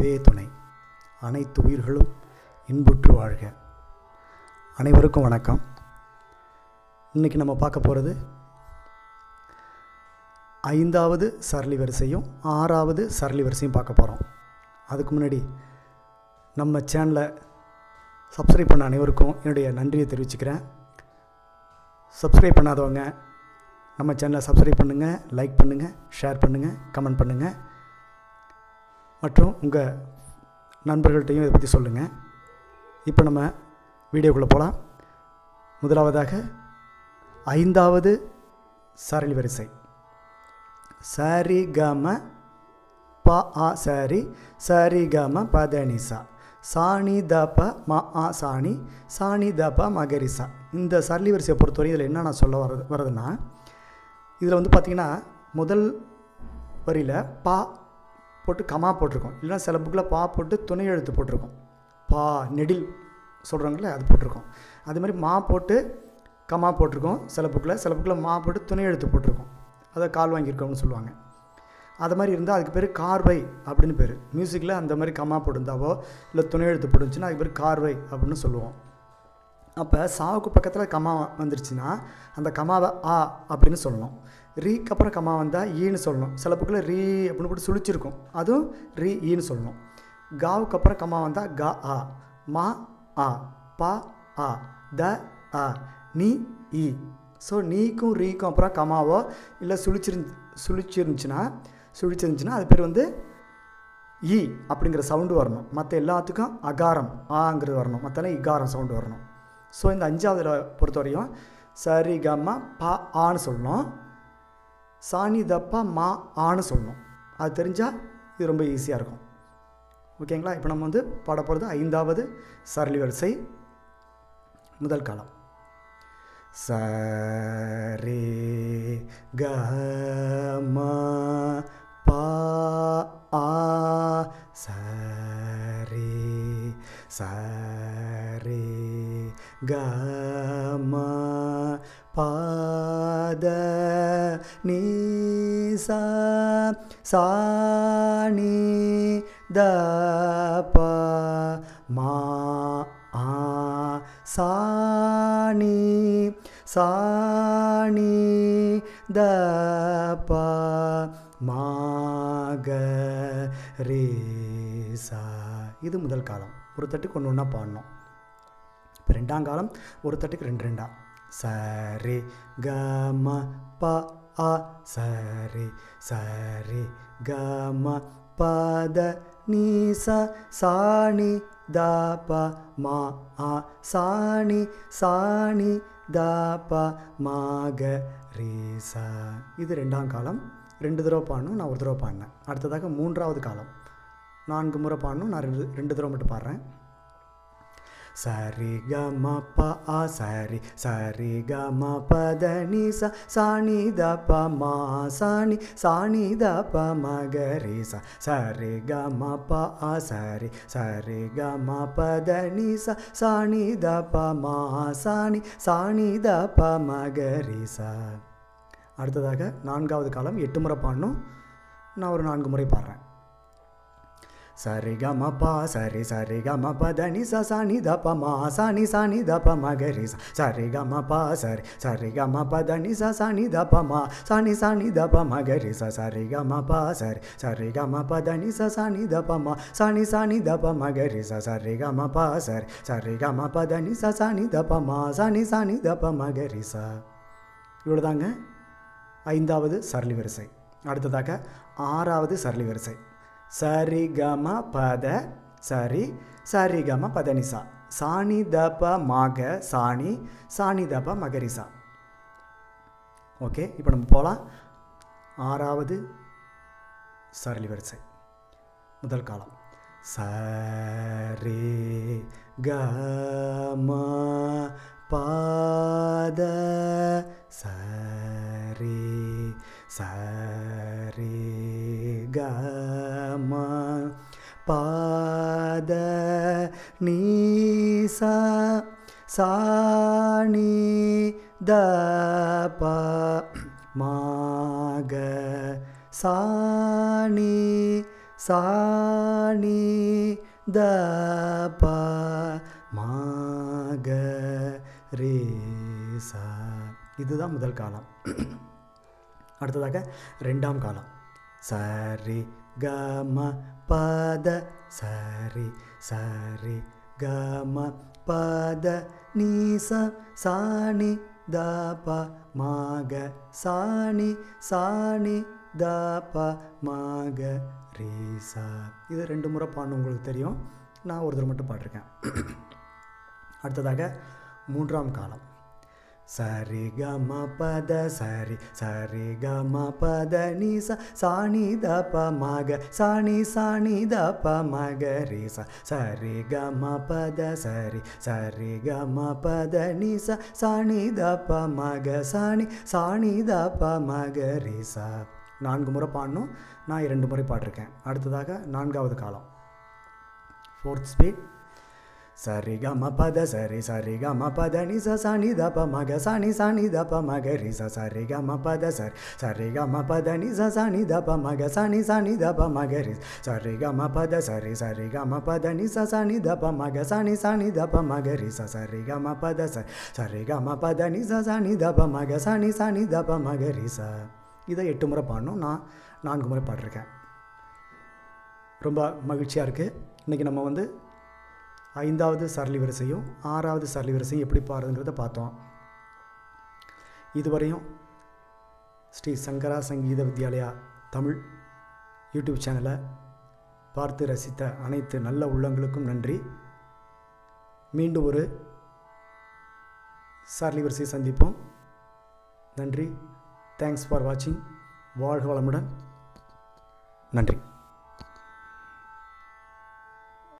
அறிவே துணை. அனைத்து உயிர்களும் இன்புற்று வாழ்க. அனைவருக்கும் வணக்கம். இன்றைக்கி நம்ம பார்க்க போகிறது ஐந்தாவது சரளி வரிசையும் ஆறாவது சரளி வரிசையும் பார்க்க போகிறோம் அதுக்கு முன்னாடி நம்ம சேனலை சப்ஸ்கிரைப் பண்ண அனைவருக்கும் என்னுடைய நன்றியை தெரிவிச்சுக்கிறேன். சப்ஸ்கிரைப் பண்ணாதவங்க நம்ம சேனலை சப்ஸ்கிரைப் பண்ணுங்கள் லைக் பண்ணுங்கள் ஷேர் பண்ணுங்கள் கமெண்ட் பண்ணுங்கள் மற்றும் உங்கள் நண்பர்கள்ட்டையும் இதை பற்றி சொல்லுங்கள் இப்போ நம்ம வீடியோக்குள்ளே போகலாம் முதலாவதாக ஐந்தாவது சரளி வரிசை. சரி கம ப ஆ சரி சரி கம பதனிசா சாணி தப ம ஆ சாணி சாணி தப மகரிசா இந்த சரளி வரிசையை பொறுத்தவரை இதில் என்ன நான் சொல்ல வர்றது வருதுன்னா இதில் வந்து பார்த்திங்கன்னா முதல் வரியில் பா போட்டு கமா போட்டிருக்கோம். இல்லைன்னா சில புக்கில் பா போட்டு துணை எழுத்து போட்டிருக்கோம். பா நெடில் சொல்கிறாங்களே அது போட்டிருக்கோம். அது மாதிரி மா போட்டு கமா போட்டிருக்கோம். சில புக்கில் சில புக்கில் மா போட்டு துணை எழுத்து போட்டிருக்கோம். அதை கால் வாங்கியிருக்கோம்னு சொல்லுவாங்க. அது மாதிரி இருந்தால் அதுக்கு பேர் கார்வை அப்படின்னு பேர். மியூசிக்கில் அந்த மாதிரி கமா போட்டிருந்தாவோ இல்லை துணை எழுத்து போட்டுருந்துச்சுன்னா அதுக்கு பேர் கார்வை அப்படின்னு சொல்லுவோம். அப்போ சாவுக்கு பக்கத்தில் கமா வந்துருச்சுன்னா அந்த கமாவை ஆ அப்படின்னு சொல்லணும். ரீக்கு அப்புறம் கமா வந்தால் ஈன்னு சொல்லணும். சில புக்கில் ரீ அப்படின்னு போட்டு சுழிச்சிருக்கும். அதுவும் ரீ ஈன்னு சொல்லணும். காவுக்கு அப்புறம் கமா வந்தால் கா ஆ. மா ஆ. பா ஆ. த ஆ. நீ ஈ. ஸோ நீக்கும் ரீக்கும் அப்புறம் கமாவோ இல்லை சுழிச்சிரு சுழிச்சிருந்துச்சுன்னா சுழிச்சிருந்துச்சுன்னா அது பேர் வந்து ஈ அப்படிங்கிற சவுண்டு வரணும். மற்ற எல்லாத்துக்கும் அகாரம் ஆங்கிறது வரணும். மற்றெல்லாம் இகாரம் சவுண்டு வரணும். ஸோ இந்த அஞ்சாவதுல பொறுத்தவரையும் சரி கம்மா பா ஆன்னு சொல்லணும். சாணி தப்பா மா ஆன்னு சொல்லணும். அது தெரிஞ்சால் இது ரொம்ப ஈஸியாக இருக்கும். ஓகேங்களா? இப்போ நம்ம வந்து பாட போகிறது ஐந்தாவது சரளி வரிசை முதல் காலம். சரே க ம பா ஆ சரே சரே க ம பாத நீ சா சாணி த ப மா ஆ சாணி சாணி த ப மாக ரே சா இது முதல் காலம். ஒரு தட்டுக்கு ஒன்று ஒன்றா பாடணும். இப்போ ரெண்டாம் காலம் ஒரு தட்டுக்கு ரெண்டு ரெண்டா. சரி கம ப ஆ சரி சரி கம பத நீ சாணி த ப மா ஆ சாணி சாணி த ப மாக ரீச இது ரெண்டாம் காலம். ரெண்டு தடவை பாடணும் நான் ஒரு தடவை பாடினேன். அடுத்ததாக மூன்றாவது காலம். நான்கு முறை பாடணும் நான் ரெண்டு ரெண்டு தடவை மட்டும் பாடுறேன். சரி க ம ப ஆ சரி சரி க ம ச சாணி த ப மா சாணி சாணி த ப ம ச சரி க ம ப ஆ சரி சரி க ம நீ ச சாணி த ப மா சாணி சாணி த ப ம ச அடுத்ததாக நான்காவது காலம் எட்டு முறை பாடணும். நான் ஒரு நான்கு முறை பாடுறேன். சரி க சரி சரி க ம ப ச சா நி மா சா நி தப மகரி சரிகம பா ம சரி சரிகம பதனி ம ச சா மா சா நி தப மகரி ம ச சரி க ம ப சரி சரி க ச மா சா நி தப மகரி ம ச சரி க ம ப சரி ச மா சா நி தப மகரி ச இவ்வளோதாங்க ஐந்தாவது சரளி வரிசை அடுத்ததாக ஆறாவது சரளி வரிசை சரி கம பத சரி சரி கம பதனிசா. சாணி தப மாக சாணி சாணி தப மகரிசா. ஓகே இப்போ நம்ம போகலாம் ஆறாவது சரளி வரிசை முதல் காலம். சரி கம பாத சரி சரி க பாத நீ சா சாணி த ப மாக சாணி சாணி த ப மாக ரேசா. இதுதான் முதல் காலம். அடுத்ததாக ரெண்டாம் காலம். சரி. கம பத சரி சரி கம பத நீச சாணி தப மாக சாணி சாணி தப மாக ரீசா இது ரெண்டு முறை பாடணும் உங்களுக்கு தெரியும். நான் ஒரு தடவை மட்டும் பாட்டிருக்கேன் அடுத்ததாக மூன்றாம் காலம். சரி கம பத சரி சரி கம பத நீ சாணி தப மக சாணி சாணி தப மக ரீ சரி கம பத சரி சரி கம பத நீ சாணி தப மக சாணி சாணி தப மக ரீ நான்கு முறை பாடணும். நான் இரண்டு முறை பாடிருக்கேன். அடுத்ததாக நான்காவது காலம். ஃபோர்த் ஸ்பீட் சரி கம பத சரி சரி கம பத நி சாணி தப மக சாணி சாணி தப மக ரி சரி கம பத சரி சரி கம பத நி சாணி தப மக சாணி சாணி தப மக ரி சரி கம பத சரி சரி கம பத நி சாணி தப மக சாணி சாணி தப மக ரி சரி கம பத சரி சரி கம பத நி சாணி தப மக சாணி சாணி தப மக ரி ச இதை எட்டு முறை பாடணும். நான் நான்கு முறை பாடிருக்கேன். ரொம்ப மகிழ்ச்சியாக இருக்குது இன்றைக்கி நம்ம வந்து ஐந்தாவது சரளி வரிசையும் ஆறாவது சரளி வரிசையும் எப்படி பாருங்கிறத பார்த்தோம். இதுவரையும் ஸ்ரீ சங்கரா சங்கீத வித்யாலயா தமிழ் யூடியூப் சேனலை பார்த்து ரசித்த அனைத்து நல்ல உள்ளங்களுக்கும் நன்றி. மீண்டும் ஒரு சார்லி வரிசை சந்திப்போம். நன்றி. தேங்க்ஸ் ஃபார் வாட்சிங் வாழ்க வளமுடன். நன்றி.